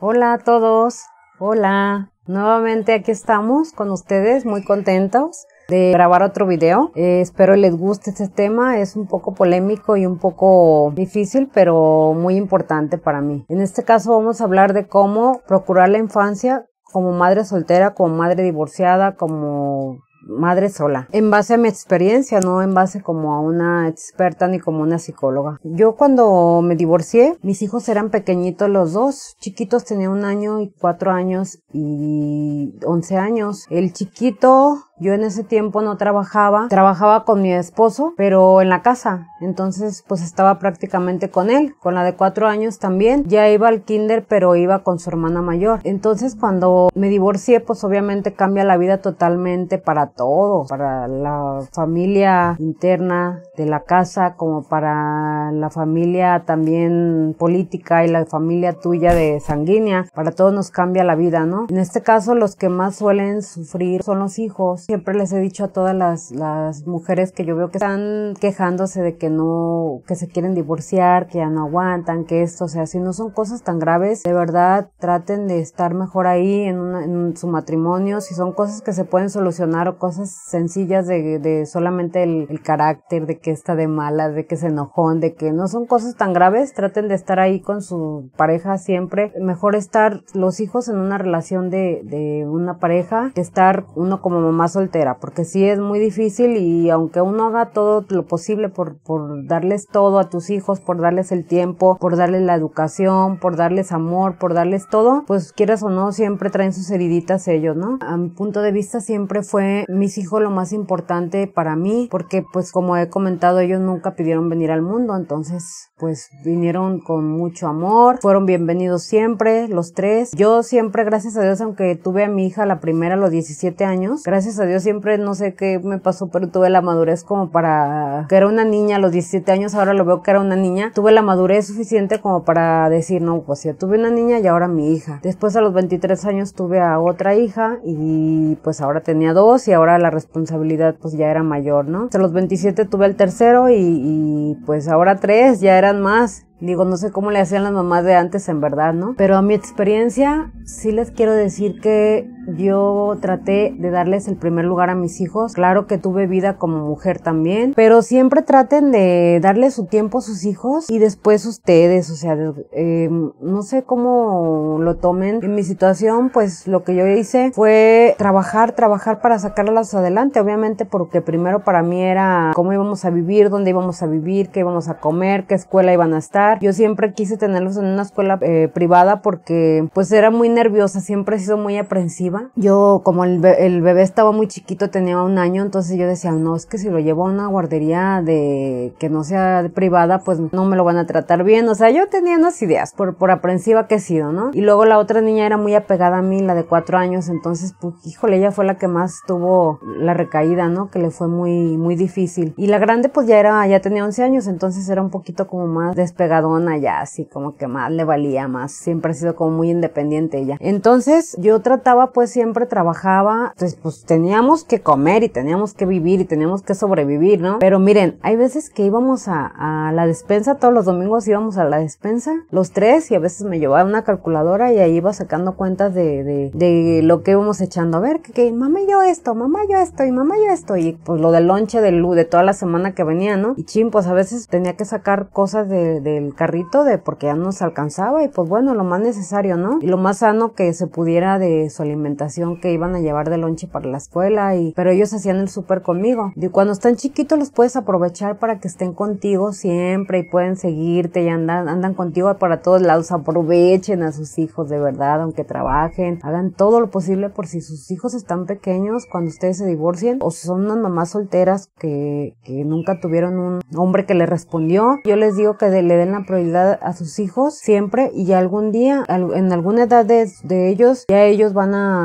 Hola a todos. Hola. Nuevamente aquí estamos con ustedes, muy contentos de grabar otro video. Eh, espero les guste este tema. Es un poco polémico y un poco difícil, pero muy importante para mí. En este caso vamos a hablar de cómo procurar la infancia como madre soltera, como madre divorciada, como madre sola, en base a mi experiencia, no en base como a una experta ni como una psicóloga. Yo cuando me divorcié, mis hijos eran pequeñitos los dos, chiquitos tenían un año y cuatro años y once años. El chiquito yo en ese tiempo no trabajaba, trabajaba con mi esposo, pero en la casa. Entonces, pues estaba prácticamente con él. Con la de cuatro años también. Ya iba al kinder, pero iba con su hermana mayor. Entonces, cuando me divorcié, pues obviamente cambia la vida totalmente para todo. Para la familia interna de la casa, como para la familia también política y la familia tuya de sanguínea. Para todos nos cambia la vida, ¿no? En este caso, los que más suelen sufrir son los hijos Siempre les he dicho a todas las, las mujeres que yo veo que están quejándose de que no, que se quieren divorciar, que ya no aguantan, que esto, o sea, si no son cosas tan graves, de verdad traten de estar mejor ahí en, una, en su matrimonio, si son cosas que se pueden solucionar o cosas sencillas de, de solamente el, carácter, de que está de mala, de que se enojón, de que no son cosas tan graves, traten de estar ahí con su pareja siempre. Mejor estar los hijos en una relación de, de una pareja que estar uno como mamá soltera, porque sí es muy difícil y aunque uno haga todo lo posible por, por darles todo a tus hijos, por darles el tiempo, por darles la educación, por darles amor, por darles todo, pues quieras o no, siempre traen sus heriditas ellos, ¿no? A mi punto de vista siempre fue mis hijos lo más importante para mí, porque pues como he comentado, ellos nunca pidieron venir al mundo, entonces pues vinieron con mucho amor, fueron bienvenidos siempre, los tres. Yo siempre, gracias a Dios, aunque tuve a mi hija la primera a los 17 años, gracias a Dios siempre no sé qué me pasó, pero tuve la madurez como para que era una niña a los 17 años, ahora lo veo que era una niña. Tuve la madurez suficiente como para decir, no, pues ya tuve una niña y ahora mi hija. Después a los 23 años tuve a otra hija y pues ahora tenía dos y ahora la responsabilidad pues ya era mayor, ¿no? A los 27 tuve el tercero y, y pues ahora tres, ya eran más. Digo, no sé cómo le hacían las mamás de antes en verdad, ¿no? Pero a mi experiencia sí les quiero decir que yo traté de darles el primer lugar a mis hijos. Claro que tuve vida como mujer también, pero siempre traten de darle su tiempo a sus hijos y después ustedes, o sea, eh, no sé cómo lo tomen. En mi situación, pues lo que yo hice fue trabajar, trabajar para sacarlas adelante, obviamente porque primero para mí era cómo íbamos a vivir, dónde íbamos a vivir, qué íbamos a comer, qué escuela iban a estar yo siempre quise tenerlos en una escuela eh, privada porque pues era muy nerviosa, siempre he sido muy aprensiva. Yo como el, bebé estaba muy chiquito, tenía un año, entonces yo decía, no, es que si lo llevo a una guardería de que no sea privada, pues no me lo van a tratar bien. O sea, yo tenía unas ideas por, por aprensiva que he sido, ¿no? Y luego la otra niña era muy apegada a mí, la de cuatro años, entonces pues híjole, ella fue la que más tuvo la recaída, ¿no? Que le fue muy, muy difícil. Y la grande pues ya era, ya tenía 11 años, entonces era un poquito como más despegada ya, así como que más le valía más. Siempre ha sido como muy independiente ella. Entonces yo trataba pues siempre trabajaba, pues, pues teníamos que comer y teníamos que vivir y teníamos que sobrevivir, ¿no? Pero miren, hay veces que íbamos a, la despensa, todos los domingos íbamos a la despensa, los tres, y a veces me llevaba una calculadora y ahí iba sacando cuentas de, de, lo que íbamos echando. A ver, que, que mamá yo esto, mamá yo esto y mamá yo esto. Y pues lo del lonche de, de toda la semana que venía, ¿no? Y ching, pues a veces tenía que sacar cosas de, del carrito de porque ya no se alcanzaba y pues bueno, lo más necesario, ¿no? Y lo más sano que se pudiera de su alimentación que iban a llevar de lonche para la escuela y pero ellos hacían el súper conmigo. Y cuando están chiquitos los puedes aprovechar para que estén contigo siempre y pueden seguirte y andan andan contigo para todos lados. Aprovechen a sus hijos de verdad, aunque trabajen, hagan todo lo posible por si sus hijos están pequeños cuando ustedes se divorcien o son unas mamás solteras que, que nunca tuvieron un hombre que le respondió. Yo les digo que le den la prioridad a sus hijos siempre y algún día, en alguna edad de, ellos, ya ellos van a,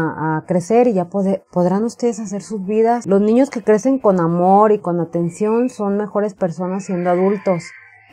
crecer y ya podrán ustedes hacer sus vidas. Los niños que crecen con amor y con atención son mejores personas siendo adultos.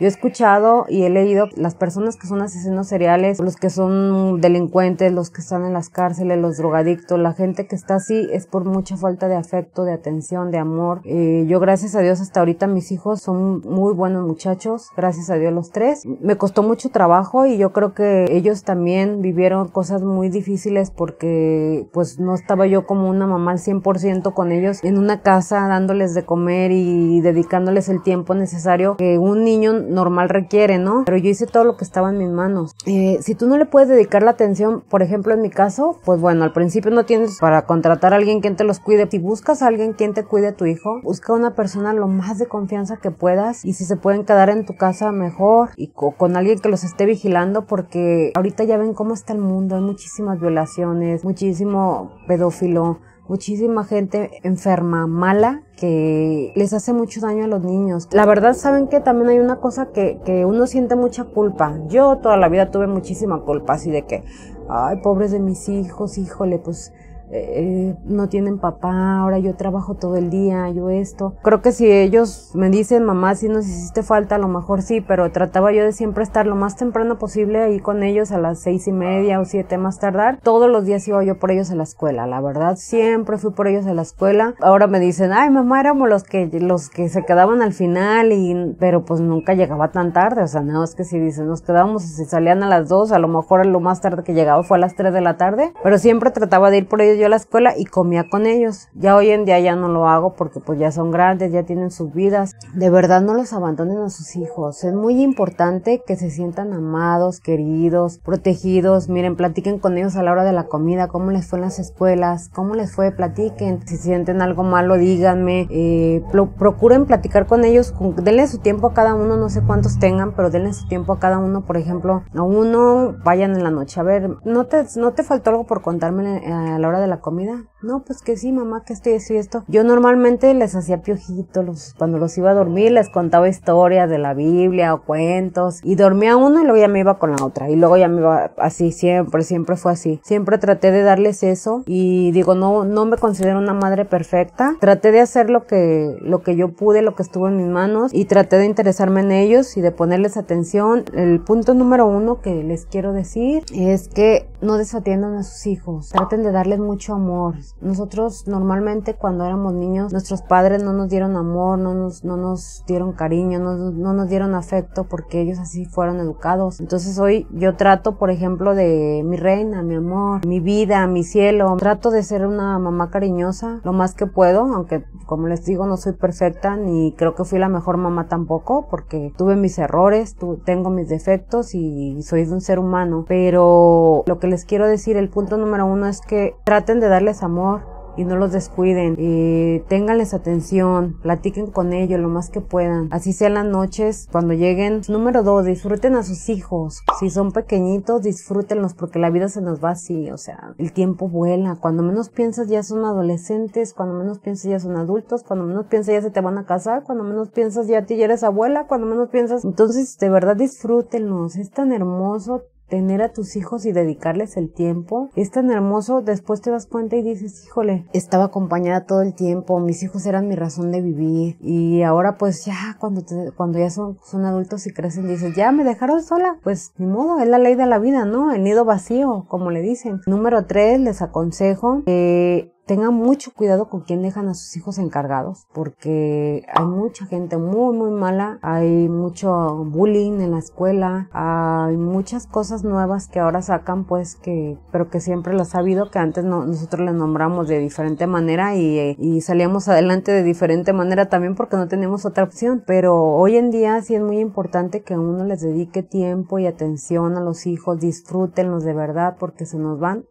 Yo he escuchado y he leído las personas que son asesinos seriales, los que son delincuentes, los que están en las cárceles, los drogadictos, la gente que está así es por mucha falta de afecto, de atención, de amor. Eh, yo gracias a Dios hasta ahorita mis hijos son muy buenos muchachos, gracias a Dios los tres. Me costó mucho trabajo y yo creo que ellos también vivieron cosas muy difíciles porque pues no estaba yo como una mamá al 100% con ellos en una casa dándoles de comer y dedicándoles el tiempo necesario que un niño normal requiere, ¿no? Pero yo hice todo lo que estaba en mis manos. Eh, si tú no le puedes dedicar la atención, por ejemplo en mi caso, pues bueno, al principio no tienes para contratar a alguien quien te los cuide. Si buscas a alguien quien te cuide a tu hijo, busca una persona lo más de confianza que puedas y si se pueden quedar en tu casa mejor y con alguien que los esté vigilando porque ahorita ya ven cómo está el mundo, hay muchísimas violaciones, muchísimo pedófilo, muchísima gente enferma, mala, que les hace mucho daño a los niños. La verdad, saben que también hay una cosa que, que uno siente mucha culpa. Yo toda la vida tuve muchísima culpa, así de que, ay, pobres de mis hijos, híjole, pues eh, no tienen papá, ahora yo trabajo todo el día, yo esto. Creo que si ellos me dicen, mamá, si nos hiciste falta, a lo mejor sí, pero trataba yo de siempre estar lo más temprano posible ahí con ellos a las seis y media o siete más tardar. Todos los días iba yo por ellos a la escuela, la verdad, siempre fui por ellos a la escuela. Ahora me dicen, ay, mamá, éramos los que, los que se quedaban al final y, pero pues nunca llegaba tan tarde, o sea, no, es que si dicen, nos quedábamos, si salían a las dos, a lo mejor lo más tarde que llegaba fue a las tres de la tarde, pero siempre trataba de ir por ellos yo a la escuela y comía con ellos. Ya hoy en día ya no lo hago porque pues ya son grandes, ya tienen sus vidas. De verdad no los abandonen a sus hijos. Es muy importante que se sientan amados, queridos, protegidos. Miren, platiquen con ellos a la hora de la comida, cómo les fue en las escuelas, cómo les fue, platiquen. Si sienten algo malo, díganme. Eh, procuren platicar con ellos, denle su tiempo a cada uno, no sé cuántos tengan, pero denle su tiempo a cada uno. Por ejemplo, a uno vayan en la noche. A ver, ¿no te, no te faltó algo por contarme a la hora de la comida? No, pues que sí, mamá, que estoy así esto. Yo normalmente les hacía piojitos los, cuando los iba a dormir, les contaba historias de la Biblia o cuentos y dormía uno y luego ya me iba con la otra y luego ya me iba así siempre, siempre fue así. Siempre traté de darles eso y digo, no, no me considero una madre perfecta. Traté de hacer lo que, lo que yo pude, lo que estuvo en mis manos y traté de interesarme en ellos y de ponerles atención. El punto número uno que les quiero decir es que no desatiendan a sus hijos. Traten de darles mucho amor nosotros normalmente cuando éramos niños, nuestros padres no nos dieron amor, no nos, no nos dieron cariño, no, no nos dieron afecto porque ellos así fueron educados. Entonces hoy yo trato, por ejemplo, de mi reina, mi amor, mi vida, mi cielo. Trato de ser una mamá cariñosa lo más que puedo, aunque como les digo no soy perfecta ni creo que fui la mejor mamá tampoco porque tuve mis errores, tengo mis defectos y soy un ser humano. Pero lo que les quiero decir, el punto número uno es que traten de darle amor y no los descuiden, y ténganles atención, platiquen con ellos lo más que puedan, así sean las noches cuando lleguen. Número dos, disfruten a sus hijos, si son pequeñitos disfrútenlos porque la vida se nos va así, o sea, el tiempo vuela, cuando menos piensas ya son adolescentes, cuando menos piensas ya son adultos, cuando menos piensas ya se te van a casar, cuando menos piensas ya ti ya eres abuela, cuando menos piensas, entonces de verdad disfrútenlos, es tan hermoso tener a tus hijos y dedicarles el tiempo es tan hermoso. Después te das cuenta y dices, híjole, estaba acompañada todo el tiempo, mis hijos eran mi razón de vivir. Y ahora pues ya cuando, cuando ya son, son adultos y crecen, dices, ya me dejaron sola. Pues ni modo, es la ley de la vida, ¿no? El nido vacío, como le dicen. Número tres, les aconsejo que tengan mucho cuidado con quién dejan a sus hijos encargados, porque hay mucha gente muy, muy mala, hay mucho bullying en la escuela, hay muchas cosas nuevas que ahora sacan, pues que, pero que siempre las ha habido, que antes no, nosotros les nombramos de diferente manera y, y salíamos adelante de diferente manera también porque no teníamos otra opción, pero hoy en día sí es muy importante que uno les dedique tiempo y atención a los hijos, disfrútenlos de verdad porque se nos van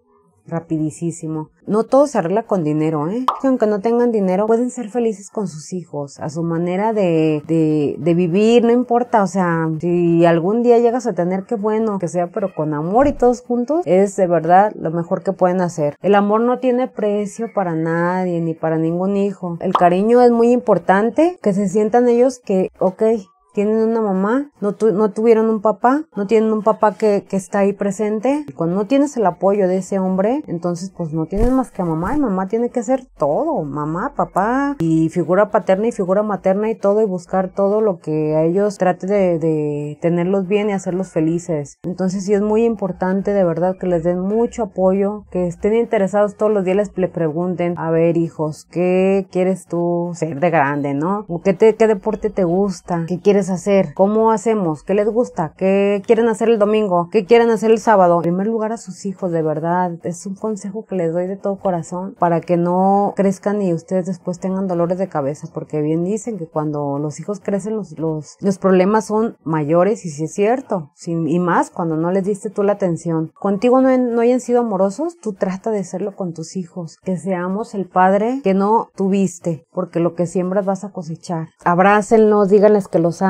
rapidísimo. No todo se arregla con dinero, ¿eh? aunque no tengan dinero, pueden ser felices con sus hijos, a su manera de, de, de vivir, no importa, o sea, si algún día llegas a tener, que bueno, que sea, pero con amor y todos juntos, es de verdad lo mejor que pueden hacer. El amor no tiene precio para nadie, ni para ningún hijo. El cariño es muy importante, que se sientan ellos que, ok, tienen una mamá, no, no tuvieron un papá, no tienen un papá que, que está ahí presente. Y cuando no tienes el apoyo de ese hombre, entonces pues no tienes más que mamá y mamá tiene que hacer todo, mamá, papá y figura paterna y figura materna y todo y buscar todo lo que a ellos trate de, de tenerlos bien y hacerlos felices. Entonces sí es muy importante de verdad que les den mucho apoyo, que estén interesados todos los días les le pregunten, a ver hijos, ¿qué quieres tú ser de grande, no? ¿Qué, te, qué deporte te gusta? ¿Qué quieres hacer? ¿Cómo hacemos? ¿Qué les gusta? ¿Qué quieren hacer el domingo? ¿Qué quieren hacer el sábado? En primer lugar a sus hijos, de verdad, es un consejo que les doy de todo corazón para que no crezcan y ustedes después tengan dolores de cabeza, porque bien dicen que cuando los hijos crecen los, los, los problemas son mayores y si es cierto, y más cuando no les diste tú la atención. Contigo no, no hayan sido amorosos, tú trata de hacerlo con tus hijos, que seamos el padre que no tuviste, porque lo que siembras vas a cosechar. Abrácenlos, díganles que los aman.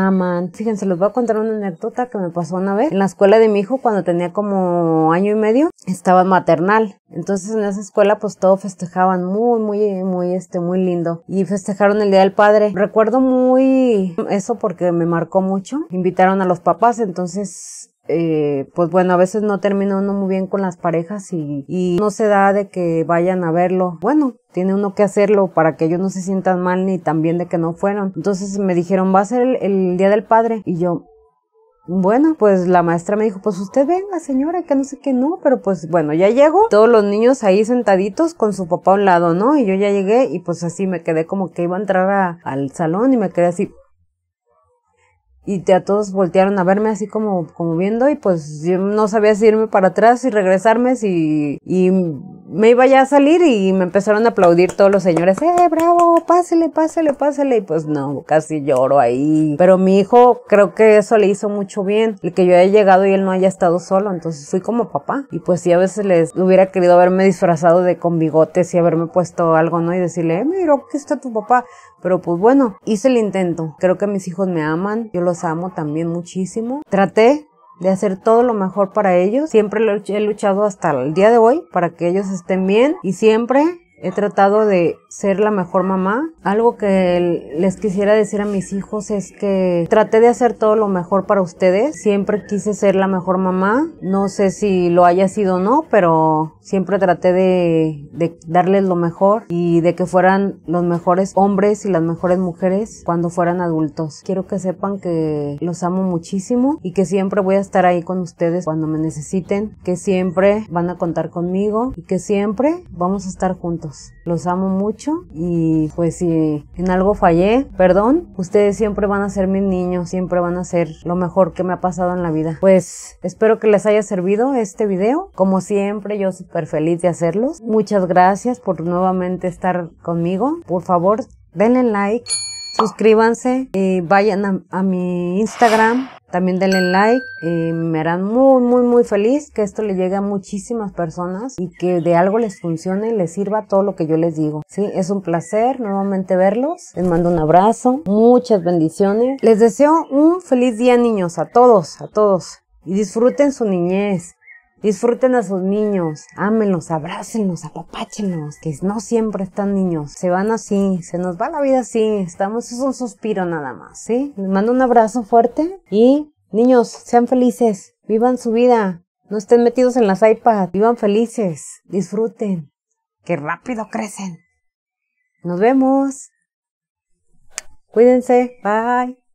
Fíjense, les voy a contar una anécdota que me pasó una vez en la escuela de mi hijo cuando tenía como año y medio, estaba maternal. Entonces en esa escuela pues todo festejaban muy, muy, muy, este, muy lindo. Y festejaron el Día del Padre. Recuerdo muy eso porque me marcó mucho. Invitaron a los papás, entonces eh, pues bueno, a veces no termina uno muy bien con las parejas y, no se da de que vayan a verlo. Bueno, tiene uno que hacerlo para que ellos no se sientan mal ni también de que no fueron. Entonces me dijeron, va a ser el, el Día del Padre. Y yo, bueno, pues la maestra me dijo, pues usted venga señora, que no sé qué, no, pero pues bueno, ya llego, todos los niños ahí sentaditos con su papá a un lado, ¿no? Y yo ya llegué y pues así me quedé como que iba a entrar al salón y me quedé así. Y a todos voltearon a verme así como, como viendo y pues yo no sabía si irme para atrás y regresarme si, y me iba ya a salir y me empezaron a aplaudir todos los señores, eh, bravo, pásele, pásele, pásele. Y pues no, casi lloro ahí. Pero mi hijo creo que eso le hizo mucho bien, el que yo haya llegado y él no haya estado solo. Entonces fui como papá. Y pues sí, a veces les hubiera querido haberme disfrazado de con bigotes y haberme puesto algo, ¿no? Y decirle, eh, mira, aquí está tu papá. Pero pues bueno, hice el intento. Creo que mis hijos me aman, yo los amo también muchísimo. Traté de hacer todo lo mejor para ellos. Siempre he luchado hasta el día de hoy para que ellos estén bien y siempre he tratado de ser la mejor mamá. Algo que les quisiera decir a mis hijos es que traté de hacer todo lo mejor para ustedes. Siempre quise ser la mejor mamá. No sé si lo haya sido o no, pero siempre traté de, de darles lo mejor y de que fueran los mejores hombres y las mejores mujeres cuando fueran adultos. Quiero que sepan que los amo muchísimo y que siempre voy a estar ahí con ustedes cuando me necesiten, que siempre van a contar conmigo y que siempre vamos a estar juntos. Los amo mucho y pues si en algo fallé, perdón, ustedes siempre van a ser mis niños, siempre van a ser lo mejor que me ha pasado en la vida. Pues espero que les haya servido este video. Como siempre, yo súper feliz de hacerlos. Muchas gracias por nuevamente estar conmigo. Por favor, denle like, suscríbanse y vayan a, mi Instagram. También denle like, y me harán muy, muy, muy feliz que esto le llegue a muchísimas personas y que de algo les funcione y les sirva todo lo que yo les digo. Sí, es un placer nuevamente verlos. Les mando un abrazo, muchas bendiciones. Les deseo un feliz día, niños, a todos, a todos. Y disfruten su niñez. Disfruten a sus niños, ámenlos, abrácenlos, apapáchenlos, que no siempre están niños, se van así, se nos va la vida así, estamos, es un suspiro nada más, ¿sí? Les mando un abrazo fuerte y niños, sean felices, vivan su vida, no estén metidos en las iPads, vivan felices, disfruten, que rápido crecen. Nos vemos. Cuídense, bye.